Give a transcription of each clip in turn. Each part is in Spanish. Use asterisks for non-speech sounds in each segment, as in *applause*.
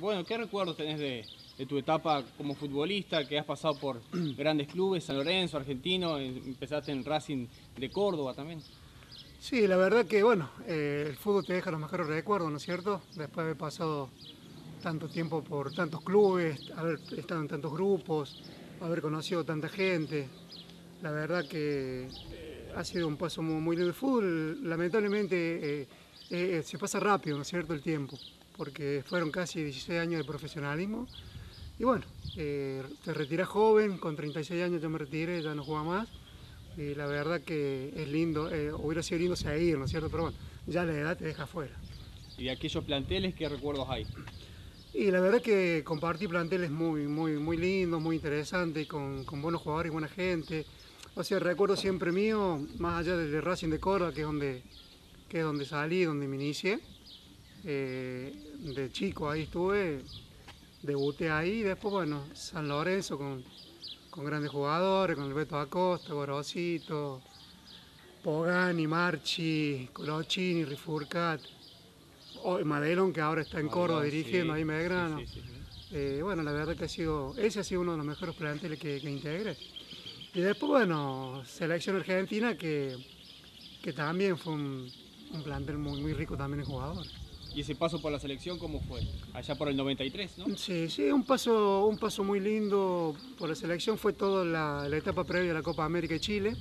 Bueno, ¿qué recuerdos tenés de, tu etapa como futbolista, que has pasado por *clears throat* grandes clubes, San Lorenzo, Argentino, empezaste en Racing de Córdoba también? Sí, la verdad que, bueno, eh, el fútbol te deja los mejores recuerdos, ¿no es cierto? Después de haber pasado tanto tiempo por tantos clubes, haber estado en tantos grupos, haber conocido tanta gente. La verdad que eh, ha sido un paso muy, lindo. El fútbol, lamentablemente, eh, se pasa rápido, ¿no es cierto?, el tiempo, porque fueron casi 16 años de profesionalismo. Y bueno, te retiras joven, con 36 años yo me retiré, ya no juega más y la verdad que es lindo, eh, hubiera sido lindo seguir, ¿no es cierto? Pero bueno, ya la edad te deja fuera. ¿Y de aquellos planteles qué recuerdos hay? Y la verdad que compartí planteles muy, muy, muy lindos, muy interesantes, con, con buenos jugadores y buena gente. O sea, recuerdo siempre mío, más allá del Racing de Córdoba, que es donde, que es donde salí, donde me inicié. Eh, de chico ahí estuve, debuté ahí, después, bueno, San Lorenzo con, con grandes jugadores, con el Beto Acosta, Gorosito, Pogani, Marchi, Colochini, Rifurcat, Madelon que ahora está en Córdoba dirigiendo ahí Medrano. Eh, bueno, la verdad que ha sido, ese ha sido uno de los mejores planteles que, que integré. Y después, bueno, selección argentina que, que también fue un, un plantel muy, muy rico también en jugadores. ¿Y ese paso por la selección cómo fue? Allá por el 93, ¿no? Sí, sí, un paso, un paso muy lindo por la selección. Fue toda la, etapa previa a la Copa América y Chile.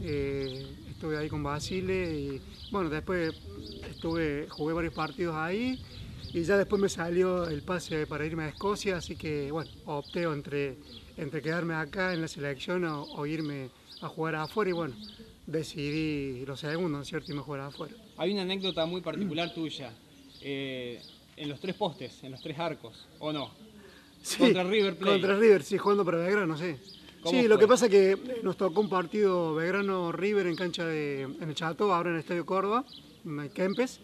Eh, estuve ahí con Basile y bueno, después estuve, jugué varios partidos ahí y ya después me salió el pase para irme a Escocia, así que bueno, opté entre, entre quedarme acá en la selección o, irme a jugar afuera y bueno, decidí ¿no es cierto? Y me jugar afuera. Hay una anécdota muy particular tuya. Eh, en los tres postes, en los tres arcos, ¿o no? contra River Plate. Contra River, sí, jugando para Belgrano, sí. Sí, lo que pasa es que nos tocó un partido Belgrano-River en cancha de, en el Chato, ahora en el Estadio Córdoba, en Kempes.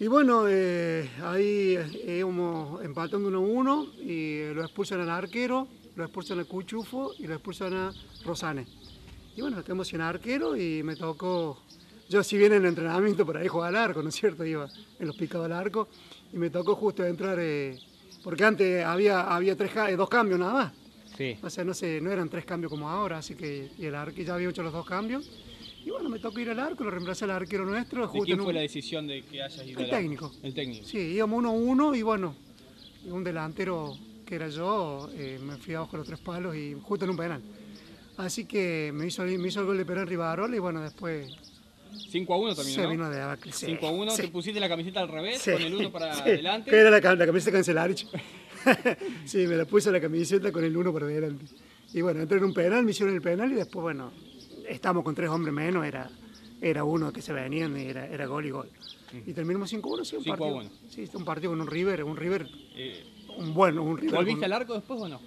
Y bueno, eh, ahí íbamos empatando 1-1 y lo expulsan al arquero, lo expulsan a Cuchufo y lo expulsan a Rosane. Y bueno, estamos sin arquero y me tocó yo si bien en el entrenamiento por ahí jugaba al arco, ¿no es cierto? Iba en los picados al arco y me tocó justo entrar, eh, porque antes había, había tres, eh, dos cambios nada más. Sí. O sea, no, sé, no eran tres cambios como ahora, así que y el arco, ya había hecho los dos cambios. Y bueno, me tocó ir al arco, lo reemplacé al arquero nuestro. ¿Y quién fue la decisión de que hayas ido El técnico. El técnico. Sí, íbamos uno a uno y bueno, un delantero que era yo, eh, me fui abajo los tres palos y justo en un penal. Así que me hizo, me hizo el gol de penal Rivarola y bueno, después 5 a 1 también. Se vino de 5 a 1, te pusiste la camiseta al revés, con el 1 para adelante. Que era la, la camiseta cancelarich. *laughs* sí, me la puse la camiseta con el 1 para adelante. Y bueno, entré en un penal, me hicieron el penal y después, bueno, estamos con tres hombres menos, era, era uno que se venían y era, era gol y gol. Y terminamos 5 a 1, sí, un 5 partido. 1. Sí, un partido con un River, un River, eh, un bueno, un River. ¿Volviste al arco después o no?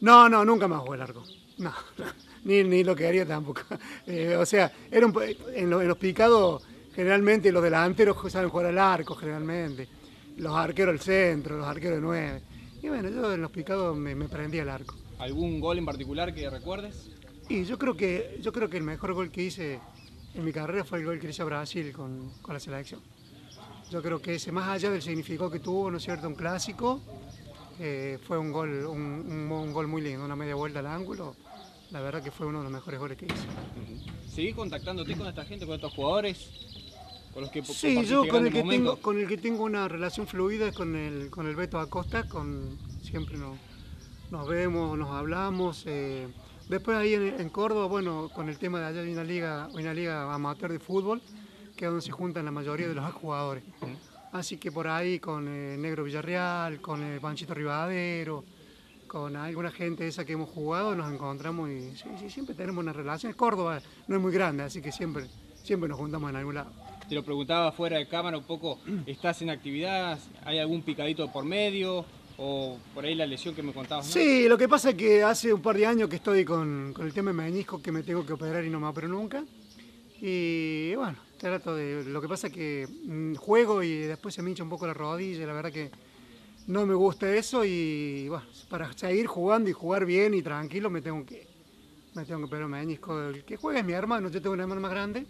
No, no, nunca más jugué al arco. No, no ni, ni lo quedaría tampoco. *laughs* Eh, o sea, era en, los picados generalmente los delanteros saben jugar al arco generalmente, los arqueros al centro, los arqueros de nueve. Y bueno, yo en los picados me, me prendí al arco. ¿Algún gol en particular que recuerdes? Y yo creo que, yo creo que el mejor gol que hice en mi carrera fue el gol que hice a Brasil con, con la selección. Yo creo que ese, más allá del significado que tuvo, ¿no es cierto?, un clásico, eh, fue un gol, un, un, gol muy lindo, una media vuelta al ángulo la verdad que fue uno de los mejores goles que hice. ¿Seguís contactándote con esta gente, con estos jugadores? Con los que sí, yo con el que, tengo, con el que tengo una relación fluida es con el, con el Beto Acosta, con, siempre nos, nos vemos, nos hablamos. Eh, después ahí en, Córdoba, bueno, con el tema de allá hay una liga, una liga amateur de fútbol, que es donde se juntan la mayoría de los jugadores. Así que por ahí con eh, Negro Villarreal, con el Panchito Rivadero, con alguna gente esa que hemos jugado, nos encontramos y sí, siempre tenemos una relación. Córdoba no es muy grande, así que siempre, siempre nos juntamos en algún lado. Te lo preguntaba fuera de cámara un poco, *clears throat* ¿estás en actividad? ¿Hay algún picadito por medio? ¿O por ahí la lesión que me contabas? Sí, lo que pasa es que hace un par de años que estoy con, con el tema de menisco que me tengo que operar y no me opero nunca. Y bueno, trato de. Lo que pasa es que mm, juego y después se me hincha un poco la rodilla, la verdad que no me gusta eso y bueno, para seguir jugando y jugar bien y tranquilo me tengo que me tengo que me menisco. El que juega es mi hermano, yo tengo un hermano más grande,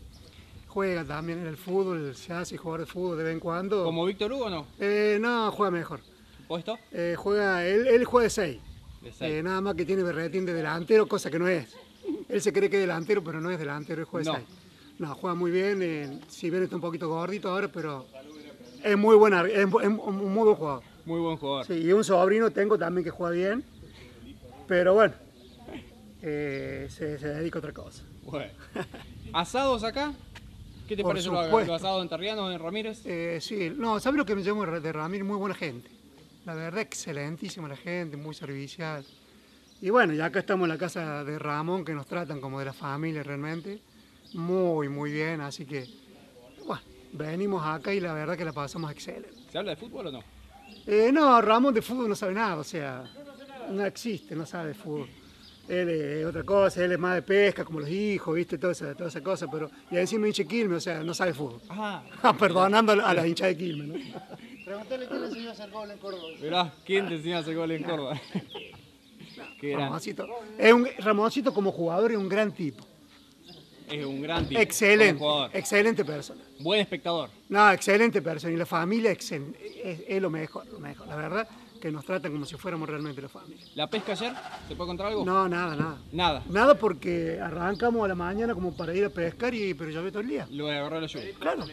juega también en el fútbol, se hace jugar de fútbol de vez en cuando. ¿Como Víctor Hugo no? Eh, no, juega mejor. puesto? Eh, juega, él, él juega de 6. De seis. Eh, nada más que tiene berretín de delantero, cosa que no es. Él se cree que es delantero, pero no es delantero, él juega de No. 6. No, juega muy bien, eh, si bien está un poquito gordito ahora, pero es muy buena, es, es un muy buen jugador. Muy buen jugador. Sí, y un sobrino tengo también que juega bien, pero bueno, eh, se, se dedica a otra cosa. Bueno. ¿Asados acá? ¿Qué te Por parece supuesto. lo asado en Terriano, en Ramírez? Eh, sí, no, ¿sabes lo que me llamo de Ramírez? Muy buena gente. La verdad, excelentísima la gente, muy servicial. Y bueno, ya acá estamos en la casa de Ramón, que nos tratan como de la familia realmente. Muy, muy bien, así que, bueno, venimos acá y la verdad que la pasamos excelente. ¿Se habla de fútbol o no? Eh, no, Ramón de fútbol no sabe nada, o sea, no existe, no sabe de fútbol. Él es otra cosa, él es más de pesca, como los hijos, viste, toda esa, toda esa cosa, pero y encima hincha de Quilmes, o sea, no sabe fútbol. *laughs* Ah, Perdonando a la hincha de Quilmes, ¿no? Pregúntale quién le enseñó a hacer gol en Córdoba. mirá, ¿quién te enseñó a hacer gol en Córdoba? *laughs* Qué. Ramoncito. Es un, Ramoncito como jugador es un gran tipo. Es un gran tipo. Excelente, jugador. excelente persona. Buen espectador. No, excelente persona. Y la familia es, es lo mejor, lo mejor. La verdad que nos tratan como si fuéramos realmente la familia. ¿La pesca ayer? ¿Se puede contar algo? No, nada, nada. Nada. Nada porque arrancamos a la mañana como para ir a pescar, y, pero llovió todo el día. Lo agarró la lluvia. Claro.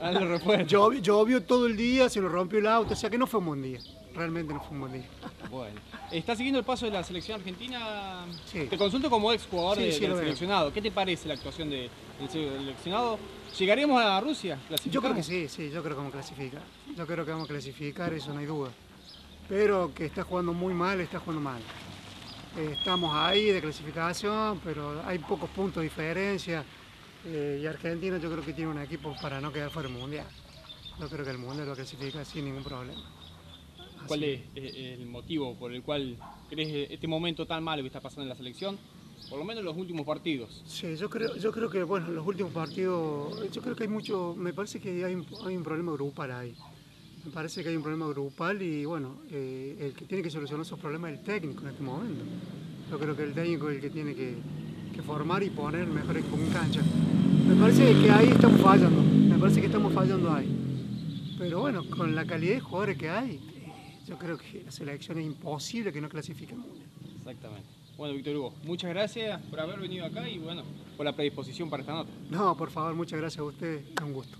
Ah, lo refuerzo. Llovió, llovió todo el día, se nos rompió el auto, o sea que no fue un buen día. Realmente no fue un buen día. Bueno. ¿Estás siguiendo el paso de la selección argentina? Sí. Te consulto como ex jugador Sí, de- sí, del lo seleccionado. ¿Qué te parece la actuación de- del seleccionado? ¿Llegaremos a Rusia? Yo creo que sí, sí, yo creo que vamos a clasificar. Yo creo que vamos a clasificar, eso no hay duda. Pero que está jugando muy mal, está jugando mal. Eh, estamos ahí de clasificación, pero hay pocos puntos de diferencia. Eh, y Argentina yo creo que tiene un equipo para no quedar fuera del Mundial. Yo creo que el Mundial lo clasifica sin ningún problema. ¿Cuál Así es eh, el motivo por el cual crees este momento tan malo que está pasando en la selección? Por lo menos en los últimos partidos. Sí, yo creo, yo creo que bueno, los últimos partidos, yo creo que hay mucho, me parece que hay, un- hay un problema grupal ahí. Me parece que hay un problema grupal y bueno, eh, el que tiene que solucionar esos problemas es el técnico en este momento. Yo creo que el técnico es el que tiene que, que formar y poner mejor en cancha. Me parece que ahí estamos fallando, me parece que estamos fallando ahí. Pero bueno, con la calidad de jugadores que hay, eh, yo creo que la selección es imposible que no clasifique al Mundial. Exactamente. Bueno, Víctor Hugo, muchas gracias por haber venido acá y bueno, por la predisposición para esta nota. No, por favor, muchas gracias a ustedes, es un gusto.